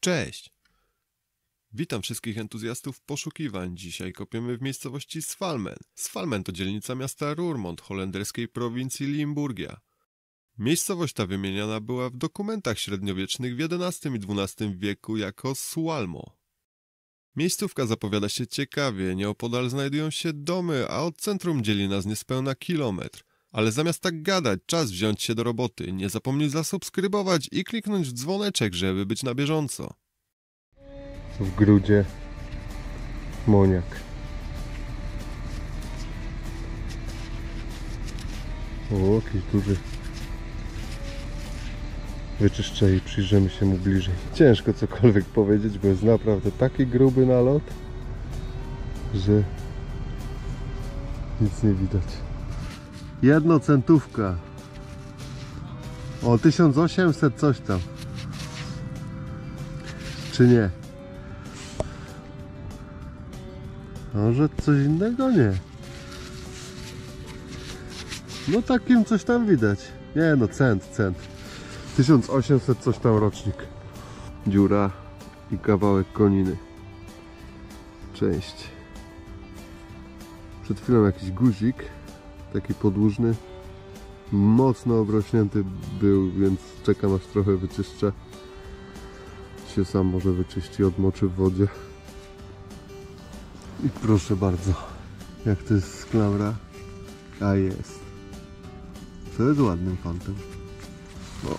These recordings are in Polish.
Cześć! Witam wszystkich entuzjastów poszukiwań. Dzisiaj kopiemy w miejscowości Svalmen. Svalmen to dzielnica miasta Roermond, holenderskiej prowincji Limburgia. Miejscowość ta wymieniana była w dokumentach średniowiecznych w XI i XII wieku jako Sualmo. Miejscówka zapowiada się ciekawie, nieopodal znajdują się domy, a od centrum dzieli nas niespełna kilometr. Ale zamiast tak gadać, czas wziąć się do roboty. Nie zapomnij zasubskrybować i kliknąć w dzwoneczek, żeby być na bieżąco. w grudzie moniak. O, jakiś duży. Wyczyszczę i przyjrzymy się mu bliżej. Ciężko cokolwiek powiedzieć, bo jest naprawdę taki gruby nalot, że nic nie widać. Jednocentówka. O, 1800 coś tam. Czy nie? Może coś innego? Nie. No takim coś tam widać. Nie no, cent, cent. 1800 coś tam rocznik. Dziura i kawałek koniny. Część. Przed chwilą jakiś guzik, taki podłużny. Mocno obrośnięty był, więc czekam aż trochę wyczyszczę. Się sam może wyczyści, odmoczy w wodzie. I proszę bardzo, jak to jest z klamra? A jest. To jest ładnym. O.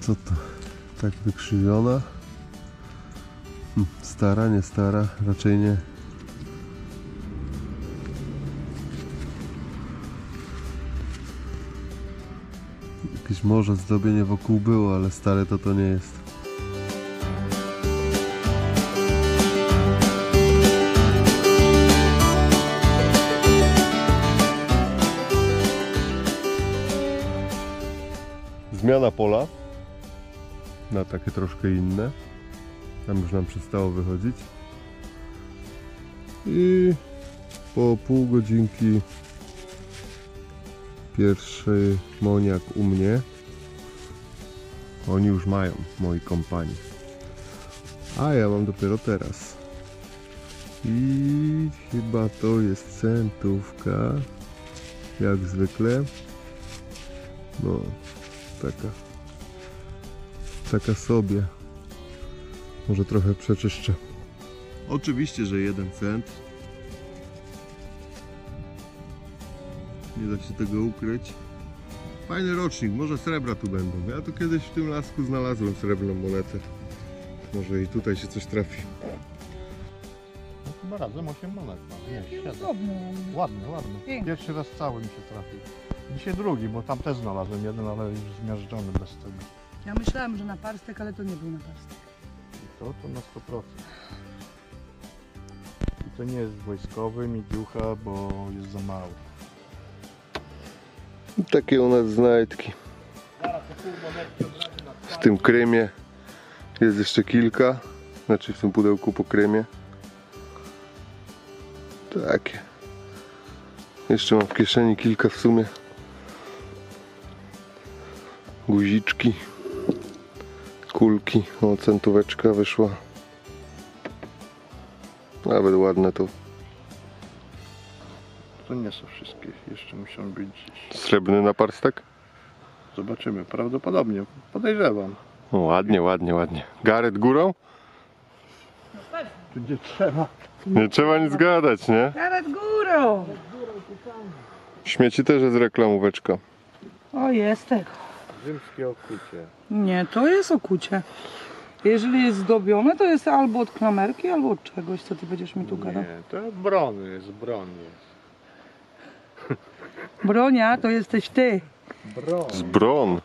Co to? Tak wykrzywiona? Hm, Stara, nie stara? Raczej nie. Jakieś może zdobienie wokół było, ale stare to to nie jest. Zmiana pola na takie troszkę inne. Tam już nam przestało wychodzić. I po pół godzinki pierwszy moniak u mnie. Oni już mają, moi kompani. A ja mam dopiero teraz. I chyba to jest centówka. Jak zwykle. No, taka taka sobie może trochę przeczyszczę oczywiście, że jeden cent nie da się tego ukryć fajny rocznik, może srebra tu będą ja tu kiedyś w tym lasku znalazłem srebrną monetę może i tutaj się coś trafi No chyba razem 8 monet mam. Nie, 7. Osobny. Ładny, ładny. Piękny. Pierwszy raz cały mi się trafił. Dzisiaj drugi, bo tam też znalazłem jeden, ale już zmiażdżony bez tego. Ja myślałam, że na parstek, ale to nie był na parstek. I to to na 100%. I to nie jest wojskowy, midiucha, bo jest za mały. Takie u nas znajdki. W tym krymie jest jeszcze kilka. Znaczy w tym pudełku po krymie takie. Jeszcze mam w kieszeni kilka w sumie. Guziczki. Kulki. O centóweczka wyszła. Nawet ładne to To nie są wszystkie, jeszcze muszą być gdzieś. srebrny naparstek Zobaczymy, prawdopodobnie, podejrzewam. o, ładnie, ładnie, ładnie Garet górą? Tu nie trzeba. Nie trzeba nic gadać, nie? Nawet górą! Śmieci też jest reklamóweczka. O, jest tego. Rzymskie okucie. Nie, to jest okucie. Jeżeli jest zdobione, to jest albo od klamerki, albo od czegoś, co ty będziesz mi tu gadał. Nie, to brony jest, broń jest. Bronia, to jesteś ty. Broń. Z bron.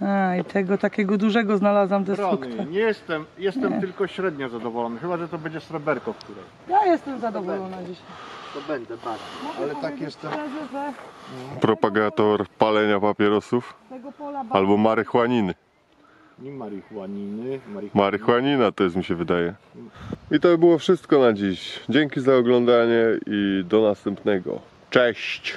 A, i tego takiego dużego znalazłam. Brony. Nie jestem, jestem tylko średnio zadowolony, chyba że to będzie sreberko, które. Ja jestem zadowolona dzisiaj. To będę bardzo. Ale tak jestem. Szczerze, że Propagator palenia papierosów tego pola albo marychłaniny. Nie marihuaniny, marihuaniny. Marychłanina to jest mi się wydaje. I to by było wszystko na dziś. Dzięki za oglądanie i do następnego. Cześć!